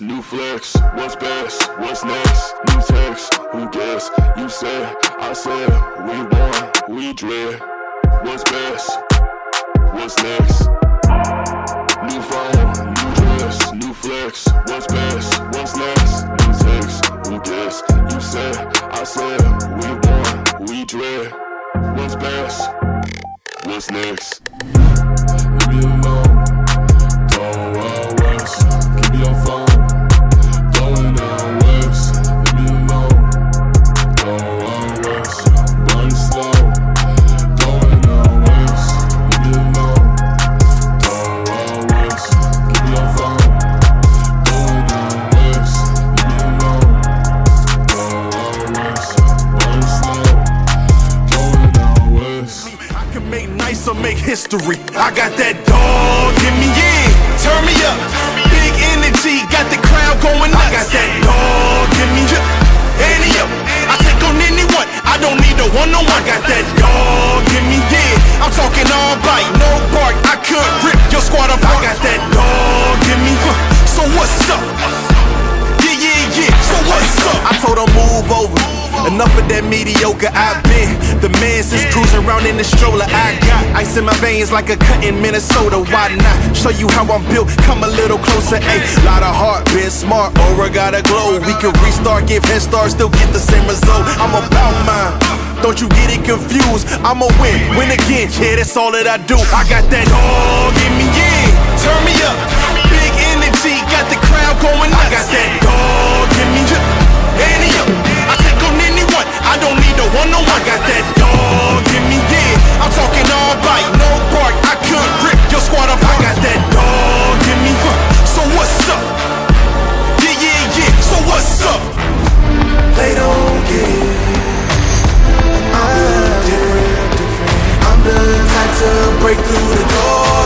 New flex, what's best? What's next? New text, who guess? You said, I said, we born, we dread. What's best? What's next? New phone, new dress, new flex. What's best? What's next? New text, who guess? You said, I said, we born, we dread. What's best? What's next? Make nice or make history. I got that dog in me, yeah. Turn me up. Big energy, got the crowd going nuts. I got that dog in me, yeah. Annie up. I take on anyone. I don't need a one on one. I got that dog in me, yeah. I'm talking all bite, no bark. Enough of that mediocre. I've been the man since cruising around in the stroller. I got ice in my veins like a cut in Minnesota. Why not show you how I'm built? Come a little closer. Ayy, lot of heart, been smart. Aura got a glow. We can restart, give head start, still get the same result. I'm about mine. Don't you get it confused? I'ma win, win again. Yeah, that's all that I do. I got that dog in me, yeah. Turn me break through the door.